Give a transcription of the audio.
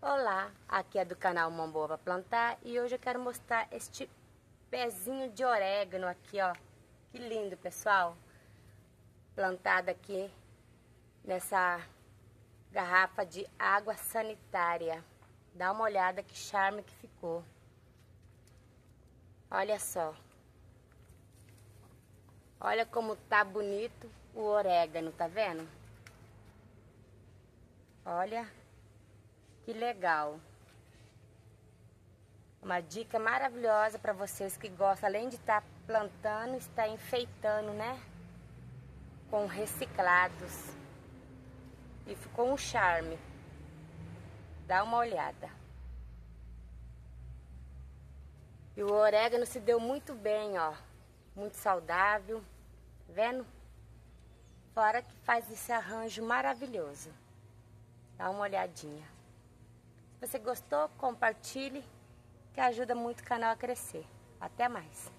Olá, aqui é do canal Mão Boa para Plantar e hoje eu quero mostrar este pezinho de orégano aqui, ó. Que lindo, pessoal. Plantado aqui nessa garrafa de água sanitária. Dá uma olhada que charme que ficou. Olha só. Olha como tá bonito o orégano, tá vendo? Olha que legal. Uma dica maravilhosa para vocês que gostam, além de estar tá plantando, está enfeitando, né? Com reciclados. E ficou um charme. Dá uma olhada. E o orégano se deu muito bem, ó. Muito saudável. Tá vendo? Fora que faz esse arranjo maravilhoso. Dá uma olhadinha. Você gostou, compartilhe, que ajuda muito o canal a crescer. Até mais!